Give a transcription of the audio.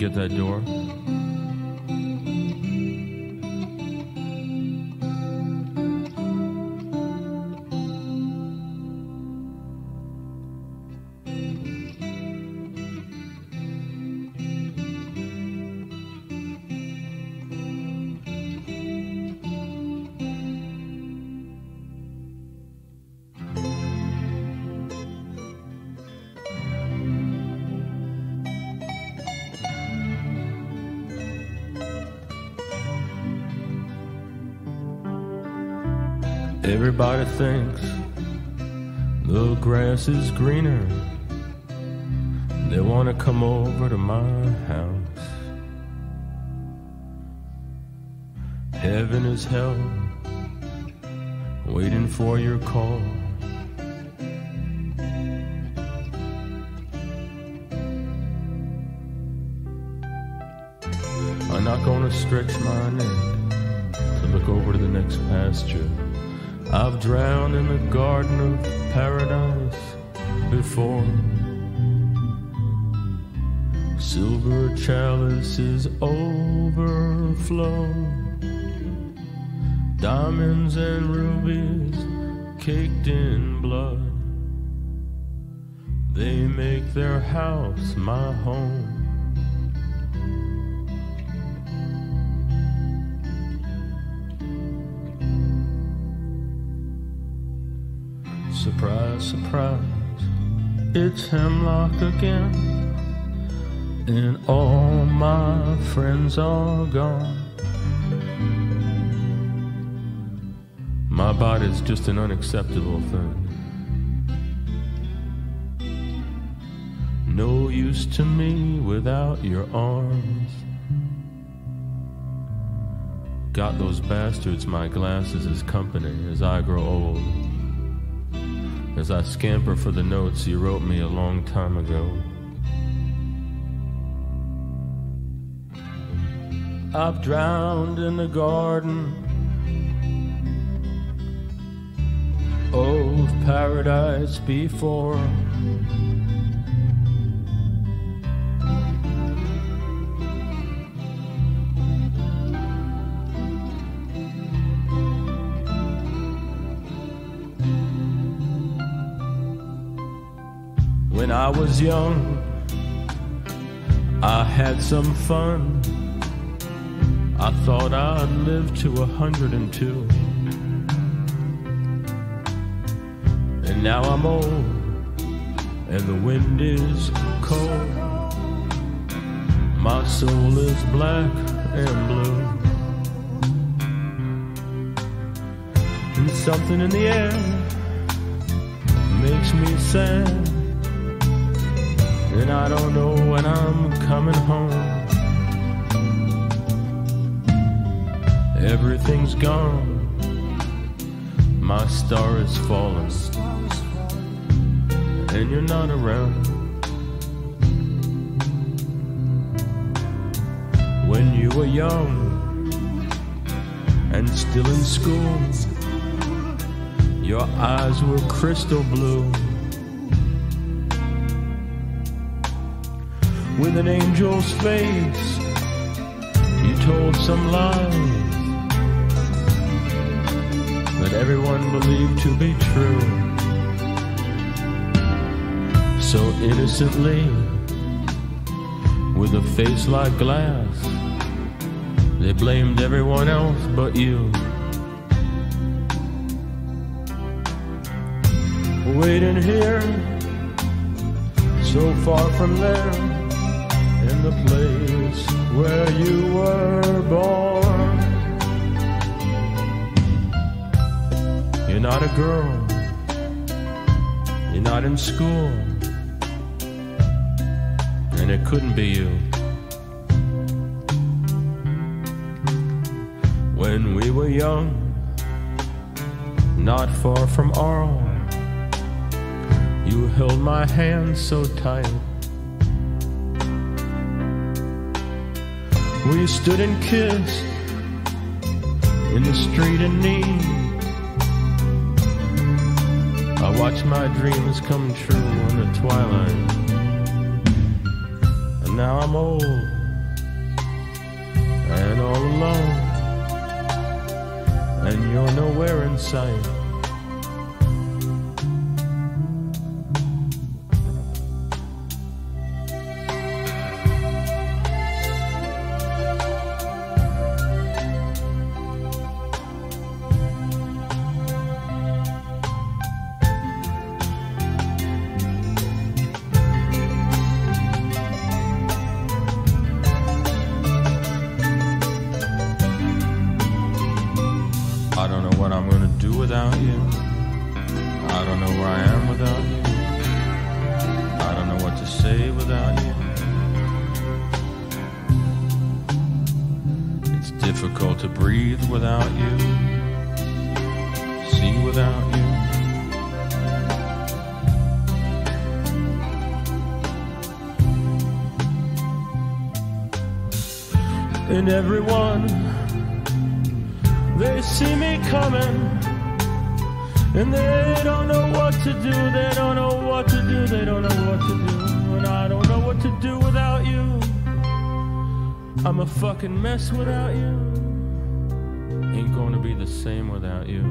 get that door? Everybody thinks the grass is greener. They want to come over to my house. Heaven is hell, waiting for your call. I'm not gonna stretch my neck to look over to the next pasture. I've drowned in the garden of paradise before. Silver chalices overflow. Diamonds and rubies caked in blood. They make their house my home. Surprise, it's hemlock again. And all my friends are gone. My body's just an unacceptable thing. No use to me without your arms. Got those bastards my glasses as company as I grow old as I scamper for the notes you wrote me a long time ago. I've drowned in the garden of paradise before. When I was young, I had some fun. I thought I'd live to a hundred and two. And now I'm old, and the wind is cold. My soul is black and blue. And something in the air makes me sad. And I don't know when I'm coming home. Everything's gone. My star is falling. And you're not around. When you were young and still in school, your eyes were crystal blue. With an angel's face. You told some lies that everyone believed to be true. So innocently, with a face like glass, they blamed everyone else but you. Waiting here, so far from there the place where you were born. You're not a girl, you're not in school, and it couldn't be you. When we were young, not far from Arles, you held my hand so tight. We stood and kissed in the street in need. I watched my dreams come true in the twilight. And now I'm old and all alone, and you're nowhere in sight. What I'm gonna do without you. I don't know where I am without you. I don't know what to say without you. It's difficult to breathe without you. See without you. And everyone they see me coming, and they don't know what to do. They don't know what to do. They don't know what to do. And I don't know what to do without you. I'm a fucking mess without you. Ain't gonna be the same without you.